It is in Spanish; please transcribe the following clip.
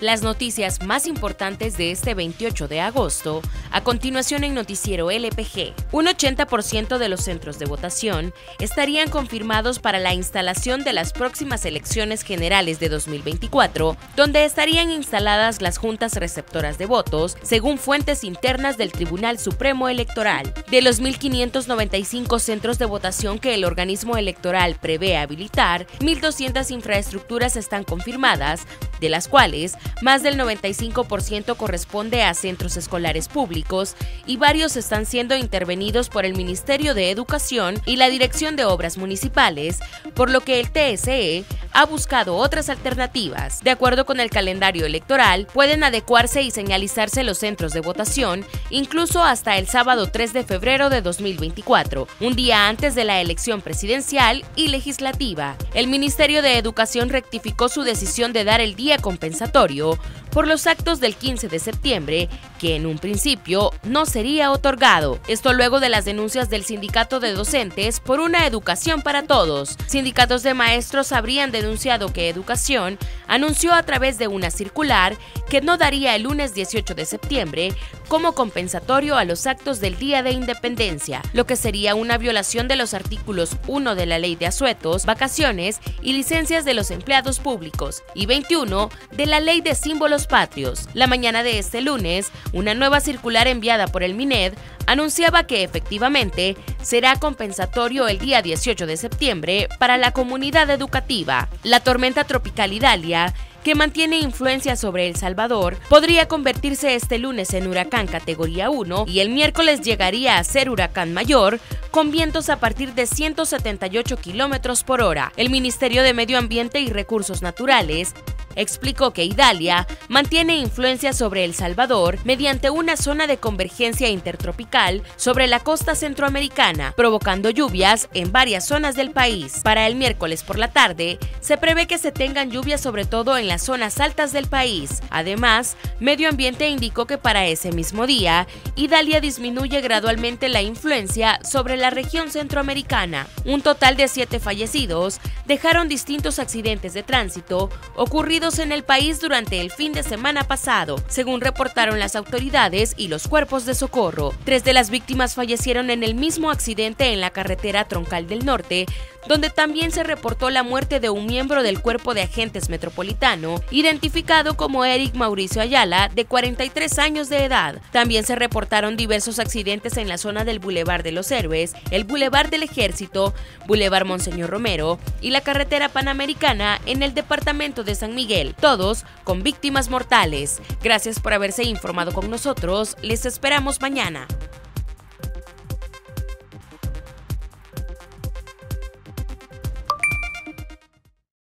Las noticias más importantes de este 28 de agosto, a continuación en Noticiero LPG. Un 80% de los centros de votación estarían confirmados para la instalación de las próximas elecciones generales de 2024, donde estarían instaladas las juntas receptoras de votos, según fuentes internas del Tribunal Supremo Electoral. De los 1.595 centros de votación que el organismo electoral prevé habilitar, 1.200 infraestructuras están confirmadas, de las cuales más del 95% corresponde a centros escolares públicos y varios están siendo intervenidos por el Ministerio de Educación y la Dirección de Obras Municipales, por lo que el TSE ha buscado otras alternativas. De acuerdo con el calendario electoral, pueden adecuarse y señalizarse los centros de votación, incluso hasta el sábado 3 de febrero de 2024, un día antes de la elección presidencial y legislativa. El Ministerio de Educación rectificó su decisión de dar el día compensatorio por los actos del 15 de septiembre, que en un principio no sería otorgado. Esto luego de las denuncias del sindicato de docentes por una educación para todos. Sindicatos de maestros habrían denunciado que Educación anunció a través de una circular que no daría el lunes 18 de septiembre como compensatorio a los actos del Día de Independencia, lo que sería una violación de los artículos 1 de la Ley de Asuetos, Vacaciones y Licencias de los Empleados Públicos y 21 de la Ley de Símbolos patrios. La mañana de este lunes, una nueva circular enviada por el MINED anunciaba que efectivamente será compensatorio el día 18 de septiembre para la comunidad educativa. La tormenta tropical Idalia que mantiene influencia sobre El Salvador, podría convertirse este lunes en huracán categoría 1 y el miércoles llegaría a ser huracán mayor con vientos a partir de 178 kilómetros por hora. El Ministerio de Medio Ambiente y Recursos Naturales explicó que Idalia mantiene influencia sobre El Salvador mediante una zona de convergencia intertropical sobre la costa centroamericana, provocando lluvias en varias zonas del país. Para el miércoles por la tarde, se prevé que se tengan lluvias sobre todo en las zonas altas del país. Además, Medio Ambiente indicó que para ese mismo día, Idalia disminuye gradualmente la influencia sobre la región centroamericana. Un total de siete fallecidos dejaron distintos accidentes de tránsito ocurridos en el país durante el fin de semana pasado, según reportaron las autoridades y los cuerpos de socorro. Tres de las víctimas fallecieron en el mismo accidente en la carretera Troncal del Norte, donde también se reportó la muerte de un miembro del Cuerpo de Agentes Metropolitano, identificado como Eric Mauricio Ayala, de 43 años de edad. También se reportaron diversos accidentes en la zona del Boulevard de los Héroes, el Boulevard del Ejército, Boulevard Monseñor Romero y la carretera Panamericana en el departamento de San Todos con víctimas mortales. Gracias por haberse informado con nosotros, les esperamos mañana.